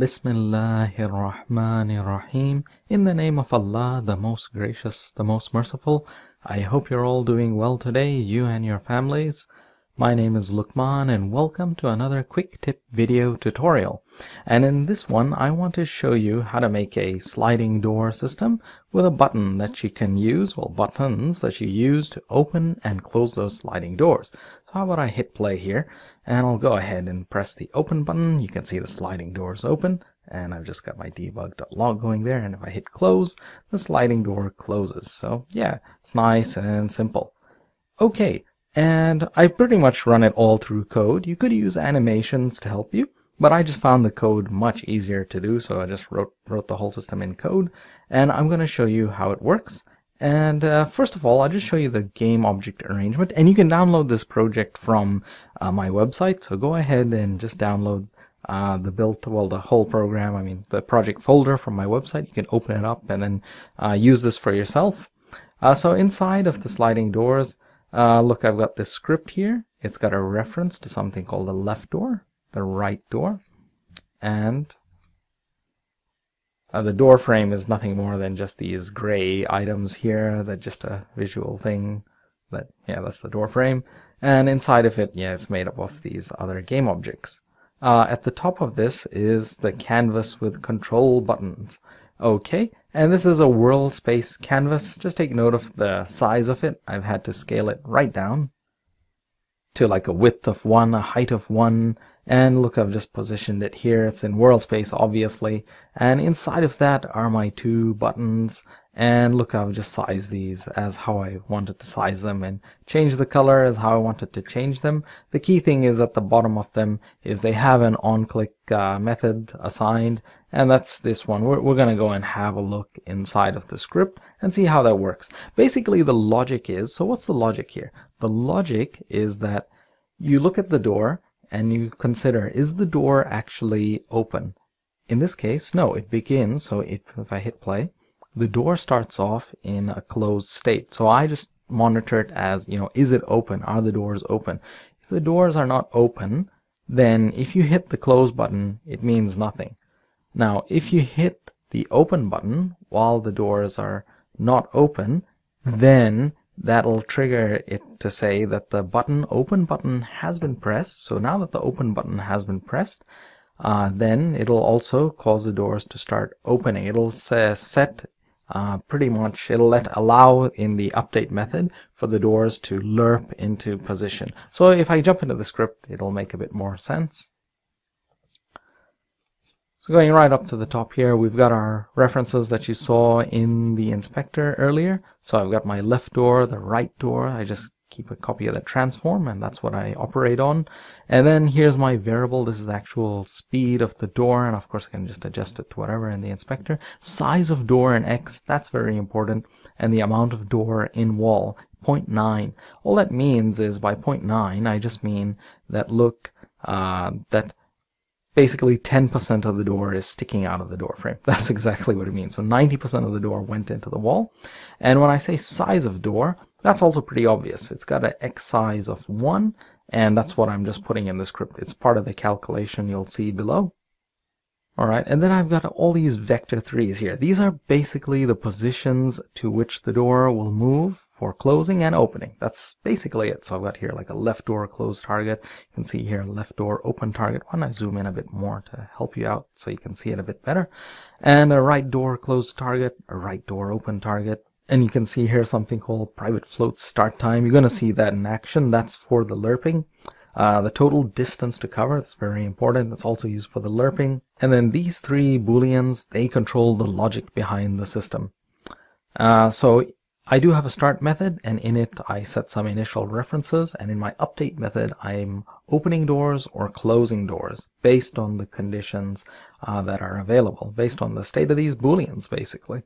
Bismillahir Rahmanir Rahim. In the name of Allah, the most gracious, the most merciful. I hope you're all doing well today, you and your families. My name is Looqmaan and welcome to another quick tip video tutorial. And in this one, I want to show you how to make a sliding door system with a button that you can use, well buttons that you use to open and close those sliding doors. So how about I hit play here and I'll go ahead and press the open button. You can see the sliding doors open and I've just got my debug.log going there and if I hit close, the sliding door closes. So yeah, it's nice and simple. Okay, and I pretty much run it all through code. You could use animations to help you, but I just found the code much easier to do, so I just wrote, wrote the whole system in code, and I'm going to show you how it works. And uh, first of all, I'll just show you the game object arrangement, and you can download this project from uh, my website, so go ahead and just download uh, the build, well, the whole program, I mean, the project folder from my website. You can open it up and then uh, use this for yourself. Uh, so inside of the sliding doors, uh, look, I've got this script here. It's got a reference to something called the left door, the right door, and uh, the door frame is nothing more than just these gray items here that just a visual thing that yeah that's the door frame. And inside of it yeah it's made up of these other game objects. Uh, at the top of this is the canvas with control buttons okay and this is a world space canvas. Just take note of the size of it. I've had to scale it right down to like a width of one, a height of one. And look, I've just positioned it here. It's in world space, obviously. And inside of that are my two buttons. And look, I've just sized these as how I wanted to size them and change the color as how I wanted to change them. The key thing is at the bottom of them is they have an on-click uh, method assigned and that's this one. We're, we're going to go and have a look inside of the script and see how that works. Basically, the logic is, so what's the logic here? The logic is that you look at the door and you consider, is the door actually open? In this case, no, it begins, so it, if I hit play, the door starts off in a closed state. So I just monitor it as, you know, is it open? Are the doors open? If the doors are not open, then if you hit the close button, it means nothing. Now, if you hit the open button while the doors are not open, then that'll trigger it to say that the button open button has been pressed. So now that the open button has been pressed, uh, then it'll also cause the doors to start opening. It'll say, set uh, pretty much, it'll let allow in the update method for the doors to lerp into position. So if I jump into the script, it'll make a bit more sense. So going right up to the top here, we've got our references that you saw in the inspector earlier. So I've got my left door, the right door. I just keep a copy of the transform and that's what I operate on. And then here's my variable. This is actual speed of the door. And of course I can just adjust it to whatever in the inspector. Size of door in X, that's very important. And the amount of door in wall, 0.9. All that means is by 0.9, I just mean that look, uh, that basically 10% of the door is sticking out of the door frame. That's exactly what it means. So 90% of the door went into the wall. And when I say size of door, that's also pretty obvious. It's got an X size of 1, and that's what I'm just putting in the script. It's part of the calculation you'll see below. Alright, and then I've got all these vector 3s here. These are basically the positions to which the door will move for closing and opening. That's basically it. So I've got here like a left door closed target. You can see here a left door open target. Why don't I zoom in a bit more to help you out so you can see it a bit better. And a right door closed target, a right door open target. And you can see here something called private float start time. You're going to see that in action. That's for the lerping. Uh, the total distance to cover, that's very important. That's also used for the lerping. And then these three booleans, they control the logic behind the system. Uh, so I do have a start method and in it I set some initial references and in my update method I'm opening doors or closing doors based on the conditions uh, that are available, based on the state of these booleans basically.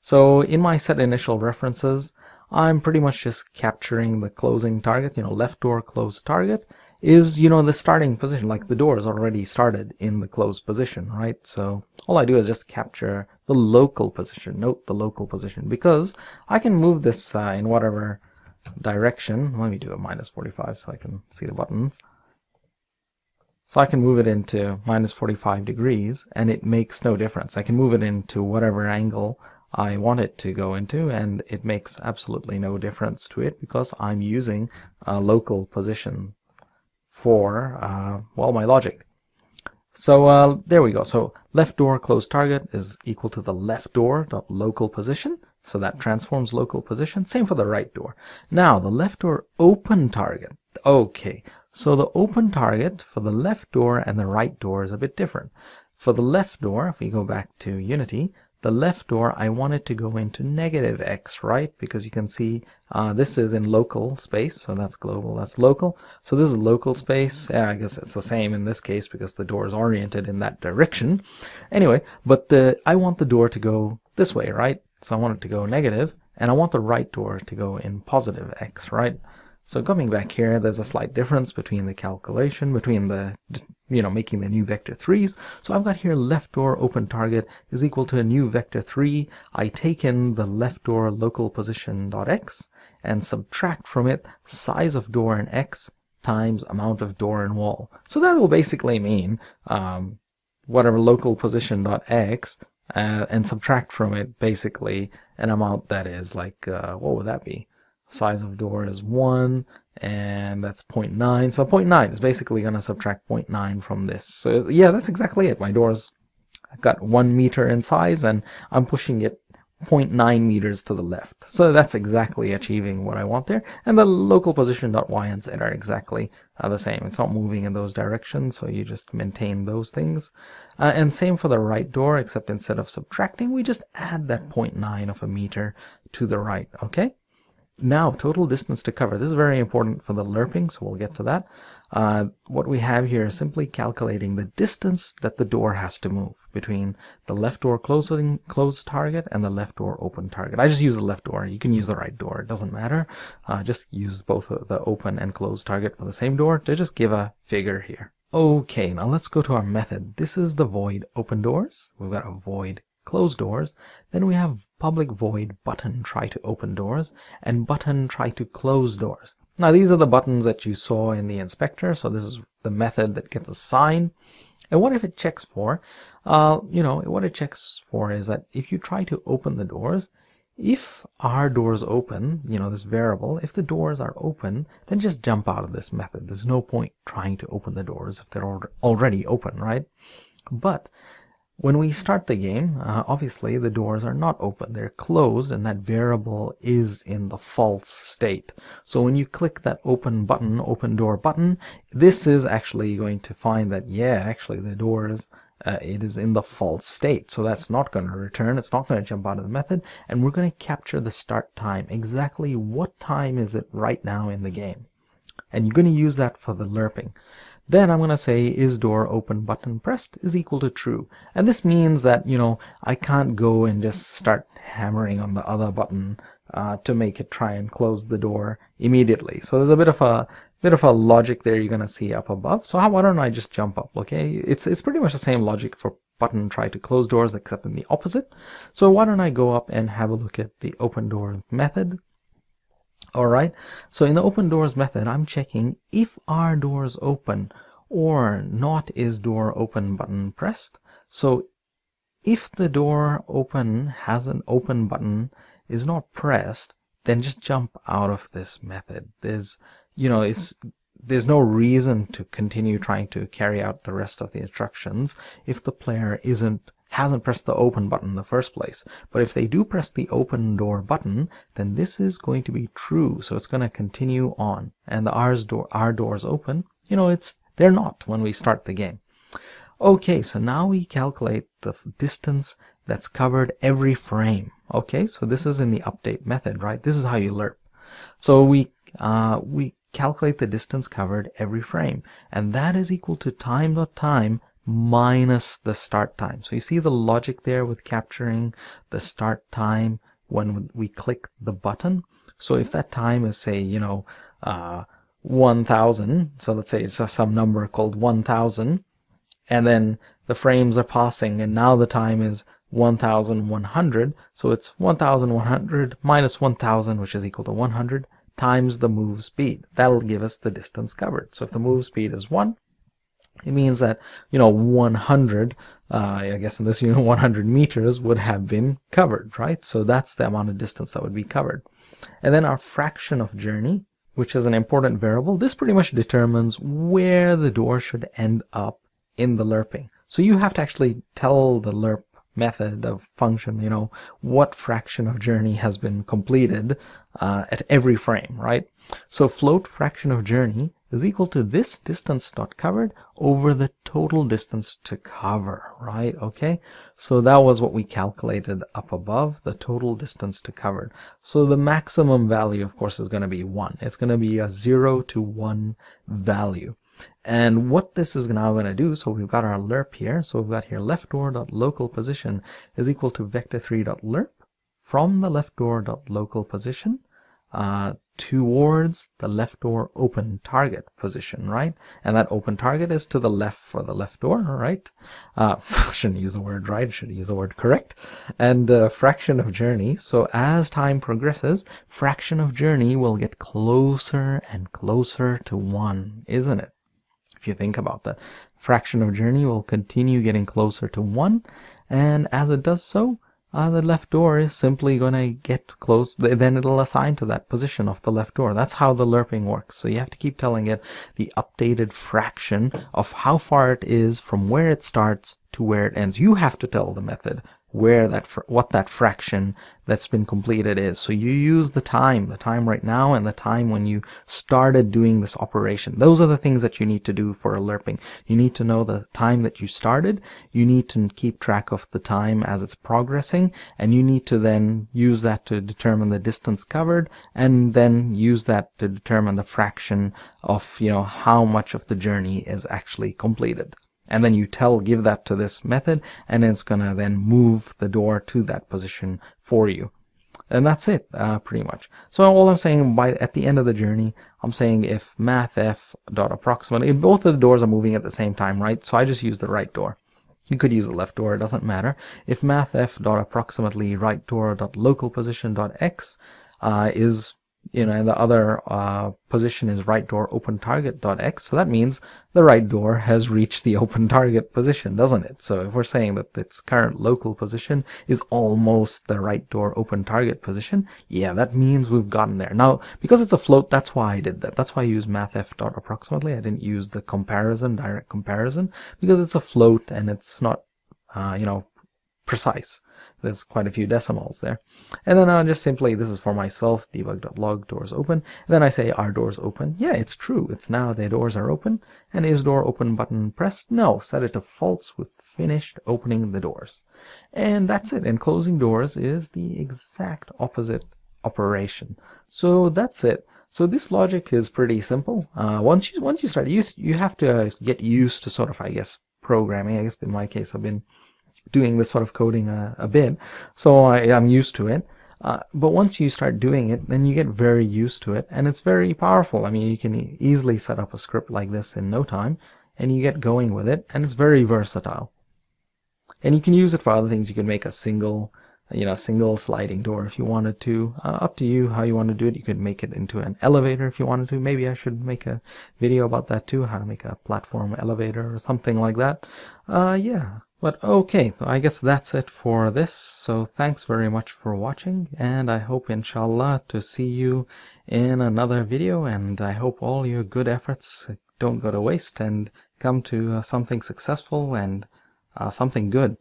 So in my set initial references I'm pretty much just capturing the closing target, you know, left door closed target is, you know, the starting position, like the door is already started in the closed position, right? So all I do is just capture the local position, note the local position, because I can move this uh, in whatever direction. Let me do a minus 45 so I can see the buttons. So I can move it into minus 45 degrees and it makes no difference. I can move it into whatever angle I want it to go into and it makes absolutely no difference to it because I'm using a local position for, uh, well, my logic. So uh, there we go. So left door closed target is equal to the left door dot local position. So that transforms local position. Same for the right door. Now the left door open target. Okay. So the open target for the left door and the right door is a bit different. For the left door, if we go back to Unity, the left door, I want it to go into negative x, right? Because you can see uh, this is in local space, so that's global, that's local. So this is local space. Yeah, I guess it's the same in this case because the door is oriented in that direction. Anyway, but the I want the door to go this way, right? So I want it to go negative, and I want the right door to go in positive x, right? So coming back here, there's a slight difference between the calculation, between the, you know, making the new vector 3s. So I've got here left door open target is equal to a new vector 3. I take in the left door local position dot x and subtract from it size of door in x times amount of door in wall. So that will basically mean um, whatever local position dot x uh, and subtract from it basically an amount that is like, uh, what would that be? Size of door is 1 and that's 0.9 so 0.9 is basically going to subtract 0.9 from this. So yeah that's exactly it. My door's got 1 meter in size and I'm pushing it 0.9 meters to the left. So that's exactly achieving what I want there. And the local position dot y and z are exactly uh, the same. It's not moving in those directions so you just maintain those things. Uh, and same for the right door except instead of subtracting we just add that 0.9 of a meter to the right okay now, total distance to cover. This is very important for the lerping, so we'll get to that. Uh, what we have here is simply calculating the distance that the door has to move between the left door closing closed target and the left door open target. I just use the left door. You can use the right door. It doesn't matter. Uh, just use both the open and closed target for the same door to just give a figure here. Okay, now let's go to our method. This is the void open doors. We've got a void close doors. Then we have public void button try to open doors and button try to close doors. Now these are the buttons that you saw in the inspector. So this is the method that gets assigned. And what if it checks for? Uh, you know, what it checks for is that if you try to open the doors, if our doors open, you know, this variable, if the doors are open, then just jump out of this method. There's no point trying to open the doors if they're already open, right? But when we start the game, uh, obviously the doors are not open. They're closed and that variable is in the false state. So when you click that open button, open door button, this is actually going to find that, yeah, actually the doors, uh, it is in the false state. So that's not going to return. It's not going to jump out of the method. And we're going to capture the start time. Exactly what time is it right now in the game? And you're going to use that for the lerping. Then I'm going to say is door open button pressed is equal to true. And this means that, you know, I can't go and just start hammering on the other button uh, to make it try and close the door immediately. So there's a bit of a bit of a logic there you're going to see up above. So how, why don't I just jump up, okay? It's, it's pretty much the same logic for button try to close doors except in the opposite. So why don't I go up and have a look at the open door method. Alright, so in the open doors method, I'm checking if our door is open or not is door open button pressed. So if the door open has an open button is not pressed, then just jump out of this method. There's, you know, it's there's no reason to continue trying to carry out the rest of the instructions if the player isn't hasn't pressed the open button in the first place. But if they do press the open door button, then this is going to be true. So it's going to continue on. And the R's door, our doors open, you know, it's, they're not when we start the game. Okay, so now we calculate the distance that's covered every frame. Okay, so this is in the update method, right? This is how you lerp. So we, uh, we calculate the distance covered every frame. And that is equal to time dot time minus the start time. So you see the logic there with capturing the start time when we click the button. So if that time is say, you know, uh, 1000, so let's say it's some number called 1000, and then the frames are passing and now the time is 1100, so it's 1100 minus 1000, which is equal to 100, times the move speed. That'll give us the distance covered. So if the move speed is 1, it means that you know 100 uh, I guess in this unit 100 meters would have been covered right? So that's the amount of distance that would be covered. And then our fraction of journey which is an important variable this pretty much determines where the door should end up in the lerping. So you have to actually tell the lerp method of function, you know, what fraction of journey has been completed uh, at every frame, right? So float fraction of journey is equal to this distance dot covered over the total distance to cover, right? Okay, so that was what we calculated up above, the total distance to cover. So the maximum value, of course, is going to be 1. It's going to be a 0 to 1 value. And what this is now going to do, so we've got our lerp here. So we've got here left door dot local position is equal to vector3 dot lerp from the left door dot local position uh, towards the left door open target position, right? And that open target is to the left for the left door, right? Uh, shouldn't use the word right, should use the word correct. And the fraction of journey, so as time progresses, fraction of journey will get closer and closer to one, isn't it? If you think about that, fraction of journey will continue getting closer to one, and as it does so, uh, the left door is simply going to get close, then it'll assign to that position of the left door. That's how the lerping works. So you have to keep telling it the updated fraction of how far it is from where it starts to where it ends. You have to tell the method where that what that fraction that's been completed is. So you use the time, the time right now and the time when you started doing this operation. Those are the things that you need to do for a lerping. You need to know the time that you started. You need to keep track of the time as it's progressing and you need to then use that to determine the distance covered and then use that to determine the fraction of, you know, how much of the journey is actually completed and then you tell give that to this method and it's gonna then move the door to that position for you. And that's it uh, pretty much. So all I'm saying by at the end of the journey I'm saying if mathf dot approximately both of the doors are moving at the same time right? So I just use the right door. You could use the left door it doesn't matter. If mathf dot approximately right door dot local position dot x uh, is you know, and the other uh, position is right door open target dot x. So that means the right door has reached the open target position, doesn't it? So if we're saying that its current local position is almost the right door open target position, yeah, that means we've gotten there. Now, because it's a float, that's why I did that. That's why I used mathf dot approximately. I didn't use the comparison, direct comparison, because it's a float and it's not, uh, you know, precise. There's quite a few decimals there. And then I'll just simply, this is for myself, debug.log doors open. And then I say, are doors open? Yeah, it's true. It's now the doors are open. And is door open button pressed? No, set it to false with finished opening the doors. And that's it. And closing doors is the exact opposite operation. So that's it. So this logic is pretty simple. Uh, once you once you start, you you have to get used to sort of, I guess, programming. I guess in my case, I've been doing this sort of coding a, a bit, so I, am used to it. Uh, but once you start doing it, then you get very used to it, and it's very powerful. I mean, you can e easily set up a script like this in no time, and you get going with it, and it's very versatile. And you can use it for other things. You can make a single, you know, single sliding door if you wanted to. Uh, up to you how you want to do it. You could make it into an elevator if you wanted to. Maybe I should make a video about that too, how to make a platform elevator or something like that. Uh, yeah. But okay, I guess that's it for this. So thanks very much for watching and I hope inshallah to see you in another video and I hope all your good efforts don't go to waste and come to uh, something successful and uh, something good.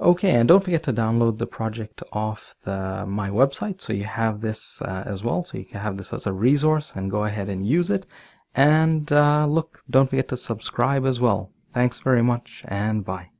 Okay, and don't forget to download the project off the my website so you have this uh, as well, so you can have this as a resource and go ahead and use it. And uh, look, don't forget to subscribe as well. Thanks very much and bye.